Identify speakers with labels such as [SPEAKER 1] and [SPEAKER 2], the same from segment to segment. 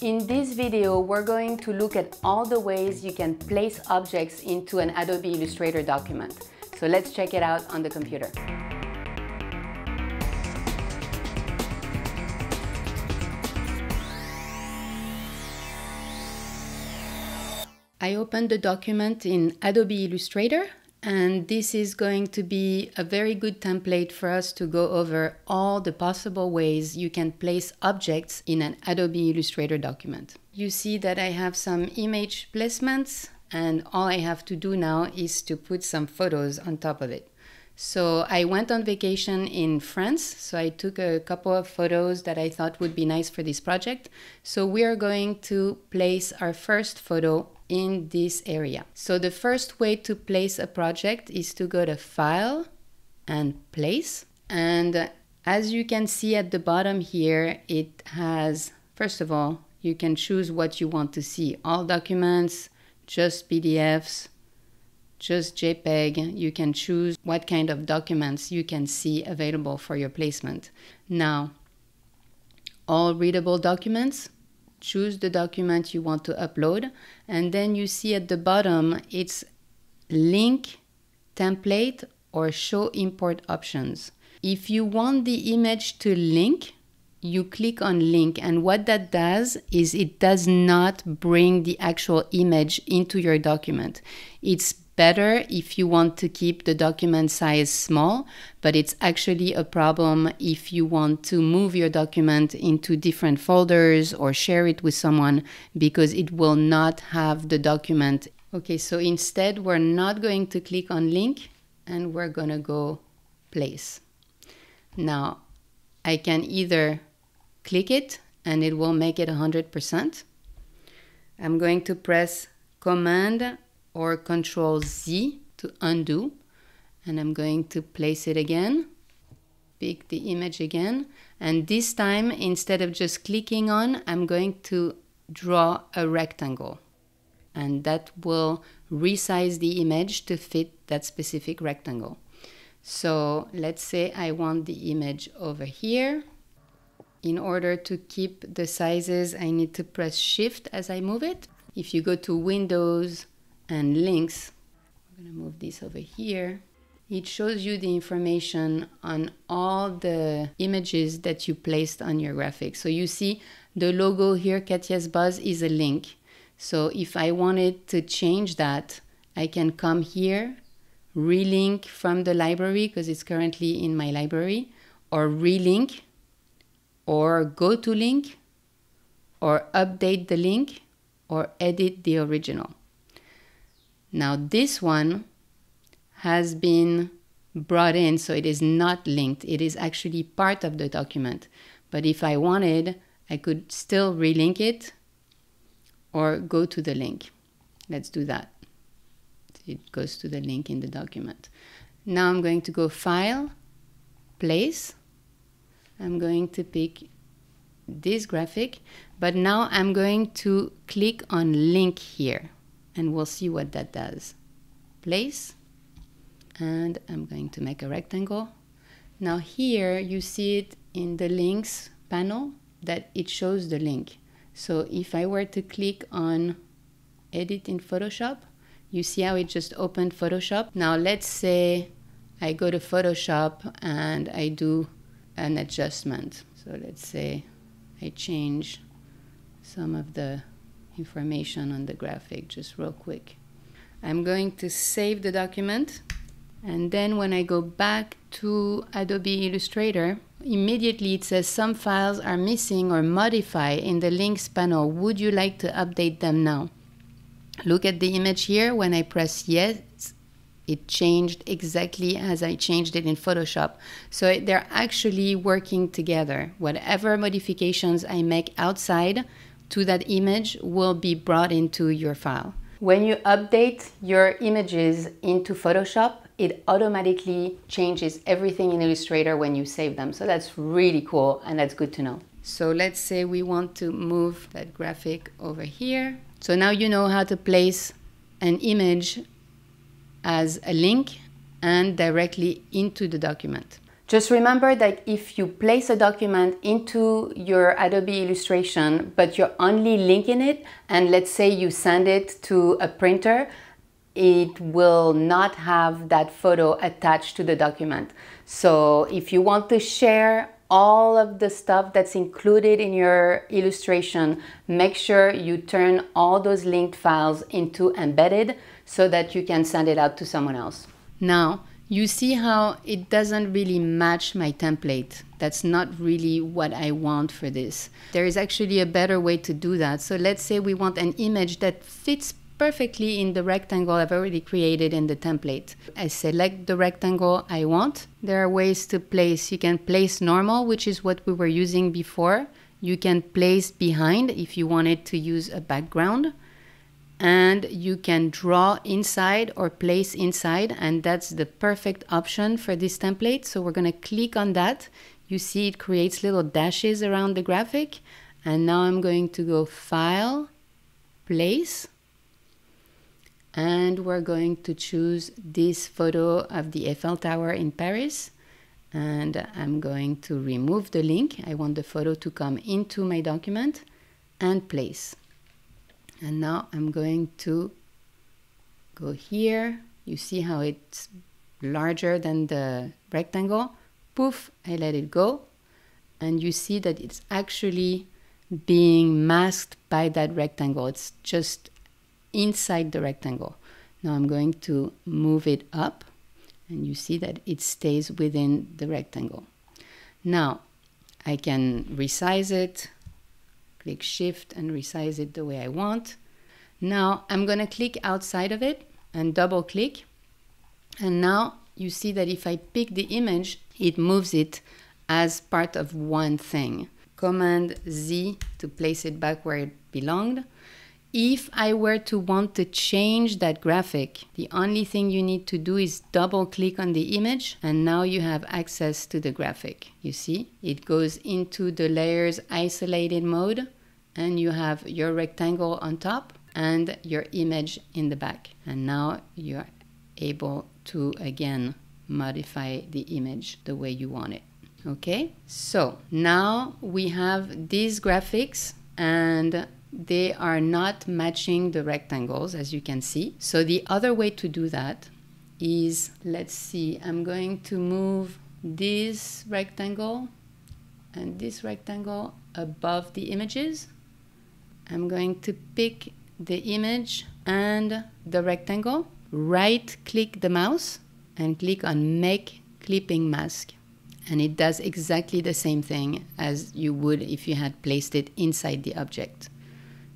[SPEAKER 1] In this video, we're going to look at all the ways you can place objects into an Adobe Illustrator document. So let's check it out on the computer. I opened the document in Adobe Illustrator and this is going to be a very good template for us to go over all the possible ways you can place objects in an Adobe Illustrator document. You see that I have some image placements and all I have to do now is to put some photos on top of it. So I went on vacation in France, so I took a couple of photos that I thought would be nice for this project. So we are going to place our first photo in this area. So the first way to place a project is to go to File and Place. And as you can see at the bottom here, it has, first of all, you can choose what you want to see. All documents, just PDFs, just JPEG. You can choose what kind of documents you can see available for your placement. Now, all readable documents, choose the document you want to upload and then you see at the bottom it's link template or show import options. If you want the image to link you click on link and what that does is it does not bring the actual image into your document. It's better if you want to keep the document size small, but it's actually a problem if you want to move your document into different folders or share it with someone because it will not have the document. Okay, so instead we're not going to click on link and we're going to go place. Now, I can either click it and it will make it 100%. I'm going to press Command or Control Z to undo. And I'm going to place it again, pick the image again. And this time, instead of just clicking on, I'm going to draw a rectangle. And that will resize the image to fit that specific rectangle. So let's say I want the image over here. In order to keep the sizes, I need to press Shift as I move it. If you go to Windows, and links. I'm going to move this over here. It shows you the information on all the images that you placed on your graphic. So you see the logo here, Katia's Buzz, is a link. So if I wanted to change that, I can come here, relink from the library because it's currently in my library, or relink, or go to link, or update the link, or edit the original. Now this one has been brought in, so it is not linked. It is actually part of the document. But if I wanted, I could still relink it or go to the link. Let's do that. It goes to the link in the document. Now I'm going to go File, Place. I'm going to pick this graphic, but now I'm going to click on Link here and we'll see what that does. Place, and I'm going to make a rectangle. Now here you see it in the links panel that it shows the link. So if I were to click on edit in Photoshop, you see how it just opened Photoshop. Now let's say I go to Photoshop and I do an adjustment. So let's say I change some of the information on the graphic just real quick. I'm going to save the document and then when I go back to Adobe Illustrator, immediately it says some files are missing or modified in the links panel. Would you like to update them now? Look at the image here. When I press yes, it changed exactly as I changed it in Photoshop. So they're actually working together. Whatever modifications I make outside, to that image will be brought into your file. When you update your images into Photoshop, it automatically changes everything in Illustrator when you save them. So that's really cool and that's good to know. So let's say we want to move that graphic over here. So now you know how to place an image as a link and directly into the document. Just remember that if you place a document into your Adobe Illustration, but you're only linking it, and let's say you send it to a printer, it will not have that photo attached to the document. So if you want to share all of the stuff that's included in your illustration, make sure you turn all those linked files into embedded so that you can send it out to someone else. Now, you see how it doesn't really match my template. That's not really what I want for this. There is actually a better way to do that. So let's say we want an image that fits perfectly in the rectangle I've already created in the template. I select the rectangle I want. There are ways to place. You can place normal, which is what we were using before. You can place behind if you wanted to use a background and you can draw inside or place inside and that's the perfect option for this template. So we're going to click on that. You see it creates little dashes around the graphic. And now I'm going to go file place and we're going to choose this photo of the Eiffel Tower in Paris. And I'm going to remove the link. I want the photo to come into my document and place and now I'm going to go here. You see how it's larger than the rectangle? Poof I let it go. And you see that it's actually being masked by that rectangle. It's just inside the rectangle. Now I'm going to move it up and you see that it stays within the rectangle. Now I can resize it click shift and resize it the way I want. Now I'm going to click outside of it and double click. And now you see that if I pick the image, it moves it as part of one thing. Command Z to place it back where it belonged. If I were to want to change that graphic, the only thing you need to do is double click on the image and now you have access to the graphic. You see, it goes into the layers isolated mode and you have your rectangle on top and your image in the back. And now you're able to again modify the image the way you want it. Okay, so now we have these graphics and they are not matching the rectangles as you can see. So the other way to do that is, let's see, I'm going to move this rectangle and this rectangle above the images I'm going to pick the image and the rectangle, right click the mouse and click on make clipping mask. And it does exactly the same thing as you would if you had placed it inside the object.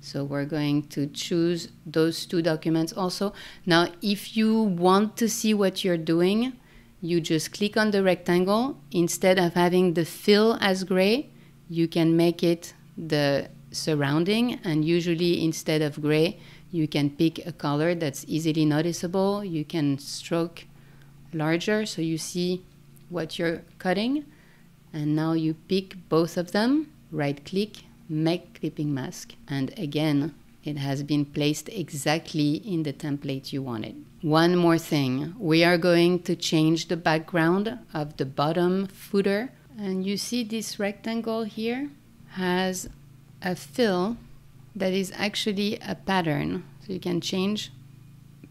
[SPEAKER 1] So we're going to choose those two documents also. Now, if you want to see what you're doing, you just click on the rectangle. Instead of having the fill as gray, you can make it the surrounding and usually instead of gray you can pick a color that's easily noticeable. You can stroke larger so you see what you're cutting. And now you pick both of them right click make clipping mask. And again it has been placed exactly in the template you wanted. One more thing, we are going to change the background of the bottom footer. And you see this rectangle here has a fill that is actually a pattern. So you can change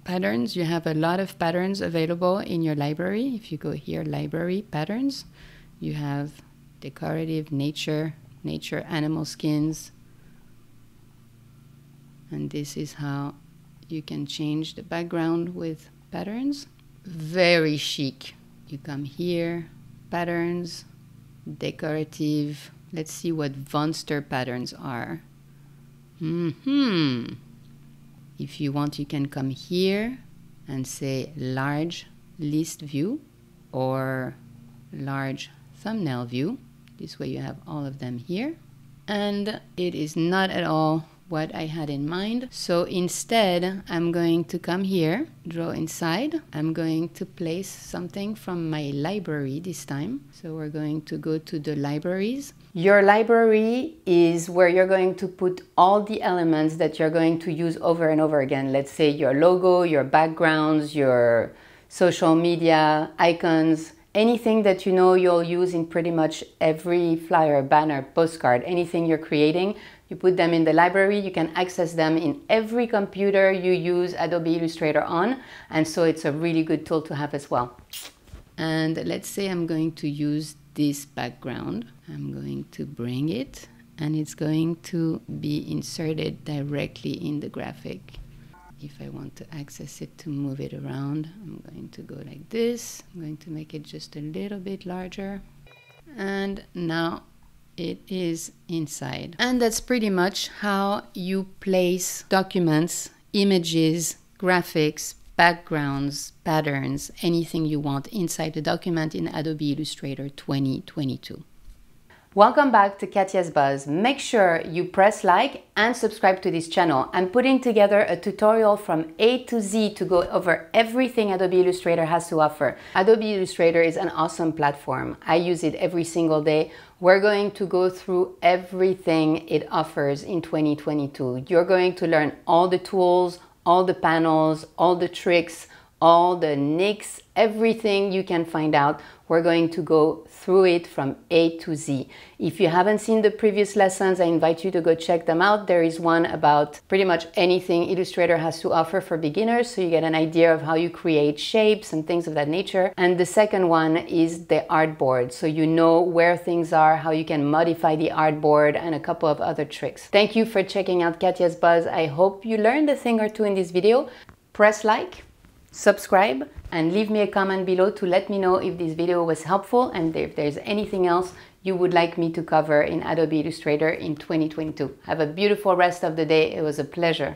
[SPEAKER 1] patterns. You have a lot of patterns available in your library. If you go here, library patterns, you have decorative, nature, nature, animal skins. And this is how you can change the background with patterns. Very chic. You come here, patterns, decorative, Let's see what Vonster patterns are. Hmm. If you want, you can come here and say large list view or large thumbnail view. This way you have all of them here. And it is not at all what I had in mind. So instead, I'm going to come here, draw inside. I'm going to place something from my library this time. So we're going to go to the libraries. Your library is where you're going to put all the elements that you're going to use over and over again. Let's say your logo, your backgrounds, your social media icons, anything that you know you'll use in pretty much every flyer, banner, postcard, anything you're creating, you put them in the library, you can access them in every computer you use Adobe Illustrator on, and so it's a really good tool to have as well. And let's say I'm going to use this background. I'm going to bring it and it's going to be inserted directly in the graphic. If I want to access it to move it around, I'm going to go like this. I'm going to make it just a little bit larger. And now it is inside. And that's pretty much how you place documents, images, graphics, backgrounds, patterns, anything you want inside the document in Adobe Illustrator 2022. Welcome back to Katia's Buzz. Make sure you press like and subscribe to this channel. I'm putting together a tutorial from A to Z to go over everything Adobe Illustrator has to offer. Adobe Illustrator is an awesome platform. I use it every single day. We're going to go through everything it offers in 2022. You're going to learn all the tools, all the panels, all the tricks, all the nicks, everything you can find out. We're going to go through it from A to Z. If you haven't seen the previous lessons, I invite you to go check them out. There is one about pretty much anything Illustrator has to offer for beginners, so you get an idea of how you create shapes and things of that nature. And the second one is the artboard, so you know where things are, how you can modify the artboard, and a couple of other tricks. Thank you for checking out Katia's Buzz. I hope you learned a thing or two in this video. Press like subscribe and leave me a comment below to let me know if this video was helpful and if there's anything else you would like me to cover in Adobe Illustrator in 2022. Have a beautiful rest of the day. It was a pleasure.